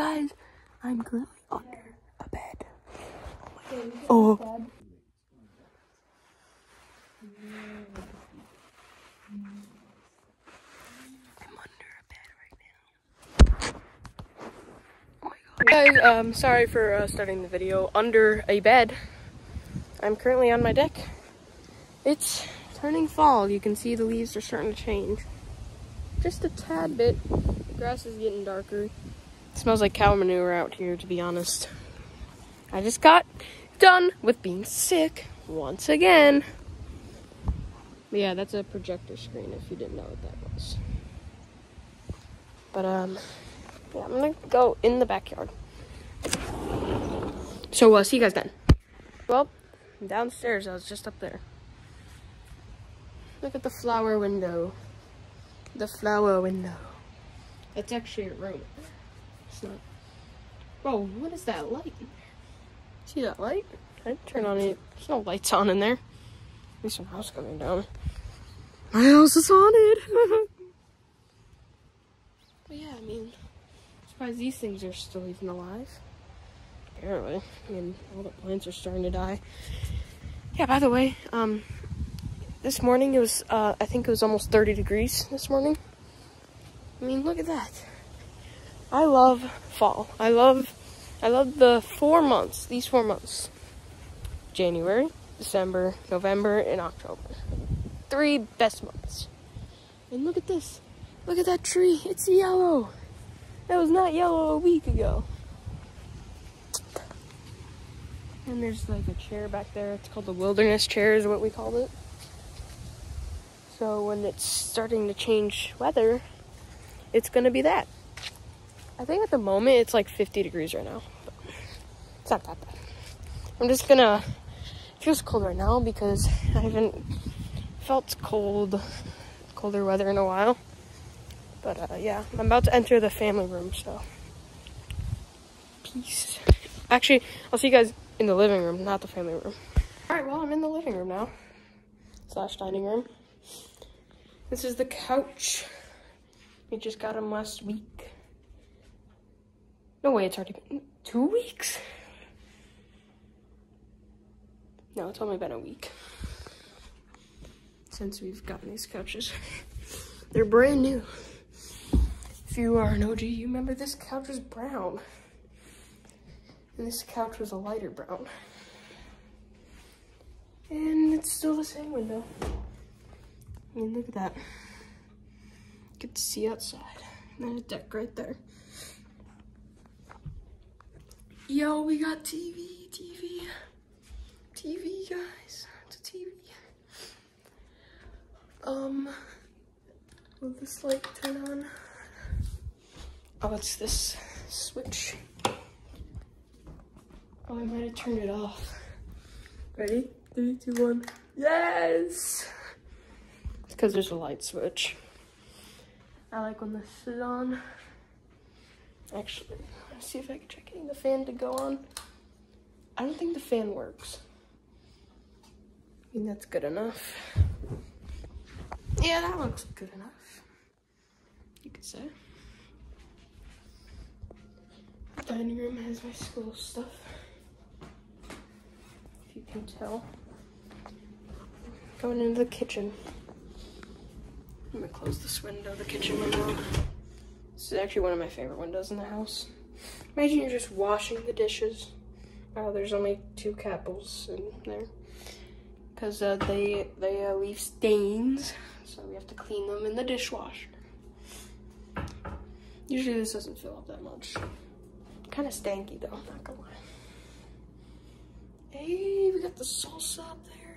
guys, I'm currently under a bed. Oh. I'm under a bed right now. Oh my god. Guys, um, sorry for uh, starting the video under a bed. I'm currently on my deck. It's turning fall. You can see the leaves are starting to change. Just a tad bit. The grass is getting darker. It smells like cow manure out here, to be honest. I just got done with being sick once again. But yeah, that's a projector screen if you didn't know what that was. But um yeah, I'm gonna go in the backyard. So uh see you guys then. Well, downstairs, I was just up there. Look at the flower window. The flower window. It's actually a room. It's not. Bro, what is that light? See that light? I turn on it. There's no lights on in there. At least when I coming down. My house is haunted. but yeah, I mean, I'm surprised these things are still even alive. Apparently. I mean, all the plants are starting to die. Yeah, by the way, um, this morning it was, uh, I think it was almost 30 degrees this morning. I mean, look at that. I love fall. I love, I love the four months, these four months. January, December, November, and October three best months. And look at this. Look at that tree. It's yellow. That was not yellow a week ago. And there's like a chair back there. It's called the wilderness chair is what we called it. So when it's starting to change weather, it's going to be that. I think at the moment it's like 50 degrees right now. It's not that bad. I'm just to... It feels cold right now because I haven't felt cold, colder weather in a while. But uh, yeah, I'm about to enter the family room, so peace. Actually, I'll see you guys in the living room, not the family room. All right, well, I'm in the living room now, slash dining room. This is the couch. We just got him last week. No way, it's already been two weeks? No, it's only been a week since we've gotten these couches. They're brand new. If you are an OG, you remember this couch was brown. And this couch was a lighter brown. And it's still the same window. I mean, look at that. Get to see outside. And then a deck right there. Yo, we got TV, TV, TV, guys. It's a TV. Um, will this light turn on? Oh, it's this switch. Oh, I might have turned it off. Ready? Three, two, one. Yes! It's because there's a light switch. I like when this is on. Actually, see if I can try getting the fan to go on. I don't think the fan works. I mean, that's good enough. Yeah, that looks good enough. You could say. Dining room has my school stuff. If you can tell. Going into the kitchen. I'm gonna close this window, the kitchen window. This is actually one of my favorite windows in the house. Imagine you're just washing the dishes. Oh, there's only two cat bowls in there. Because uh, they, they uh, leave stains so we have to clean them in the dishwasher. Usually this doesn't fill up that much. Kind of stanky though, I'm not gonna lie. Hey, we got the salsa up there.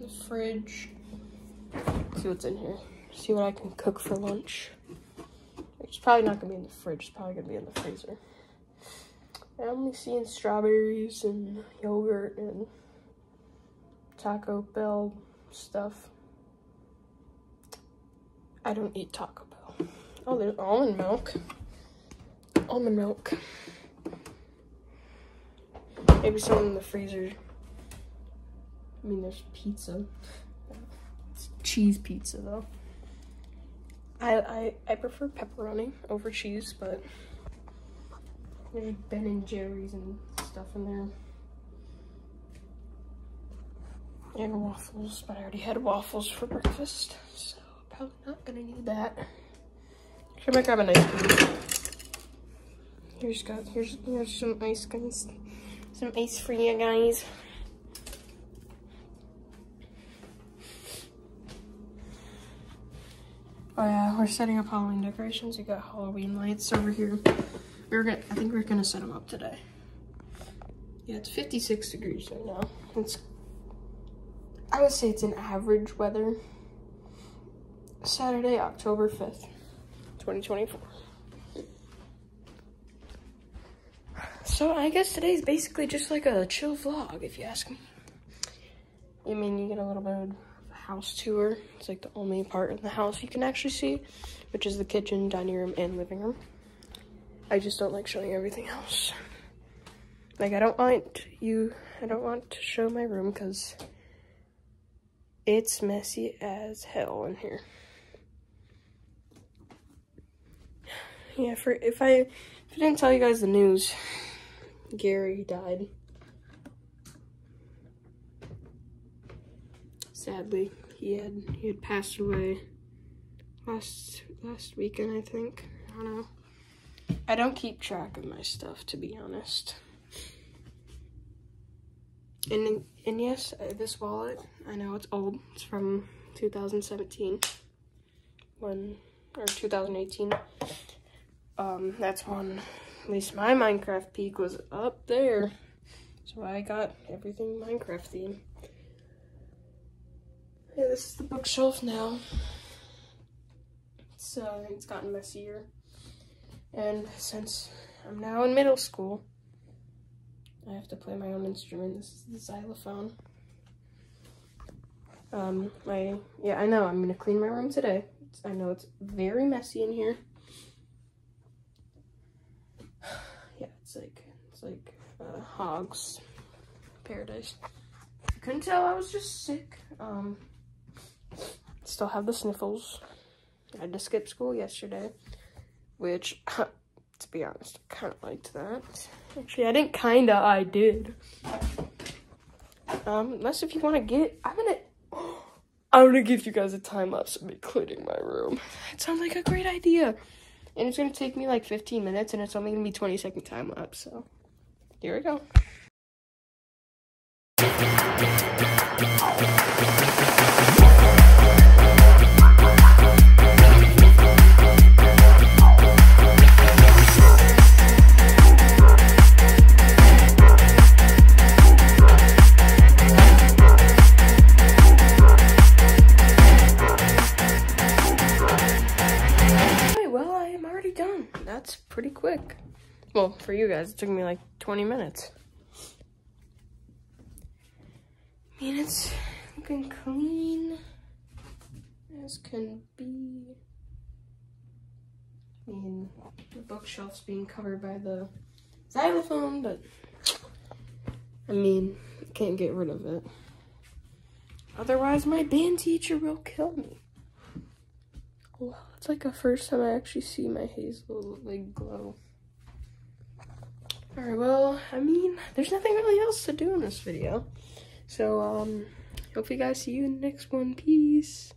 The fridge. Let's see what's in here. See what I can cook for lunch. It's probably not gonna be in the fridge, it's probably gonna be in the freezer. I'm only seeing strawberries and yogurt and Taco Bell stuff. I don't eat Taco Bell. Oh, there's almond milk. Almond milk. Maybe some in the freezer. I mean, there's pizza. It's cheese pizza, though. I, I, I prefer pepperoni over cheese, but there's Ben and Jerry's and stuff in there. And waffles, but I already had waffles for breakfast, so probably not gonna need that. Should I grab an ice cream? Here's got here's here's some ice guys. Some ice for you guys. Oh yeah, we're setting up Halloween decorations. We got Halloween lights over here. We're gonna, I think we're gonna set them up today. Yeah, it's 56 degrees right now. It's, I would say it's an average weather. Saturday, October 5th, 2024. So I guess today's basically just like a chill vlog, if you ask me. I mean, you get a little bit of house tour. It's like the only part of the house you can actually see, which is the kitchen, dining room, and living room. I just don't like showing everything else. Like, I don't want you, I don't want to show my room because it's messy as hell in here. Yeah, for if I, if I didn't tell you guys the news, Gary died. Sadly he had he had passed away last last weekend, I think. I don't know. I don't keep track of my stuff, to be honest. And and yes, uh, this wallet, I know it's old. It's from 2017, when or 2018. Um, that's when at least my Minecraft peak was up there. So I got everything Minecraft themed. Yeah, this is the bookshelf now. So it's gotten messier. And since I'm now in middle school, I have to play my own instrument. This is the xylophone. Um, my, yeah, I know, I'm gonna clean my room today. It's, I know it's very messy in here. yeah, it's like, it's like, uh, hog's paradise. you couldn't tell, I was just sick. Um, Still have the sniffles. I had to skip school yesterday, which, to be honest, I kind of liked that. Actually, I didn't kinda, I did. Um, unless if you want to get, I'm gonna, I'm gonna give you guys a time lapse of me cleaning my room. It sounds like a great idea. And it's gonna take me like 15 minutes and it's only gonna be 20 second time lapse, so here we go. Well, for you guys, it took me like 20 minutes. I mean, it's looking clean as can be. I mean, the bookshelf's being covered by the xylophone, but I mean, can't get rid of it. Otherwise, my band teacher will kill me. Wow, it's like the first time I actually see my hazel like glow. Alright, well, I mean, there's nothing really else to do in this video. So, um, hope you guys see you in the next one. Peace.